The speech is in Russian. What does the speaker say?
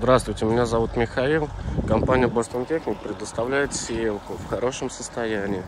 Здравствуйте, меня зовут Михаил. Компания Boston Technic предоставляет сеялку в хорошем состоянии.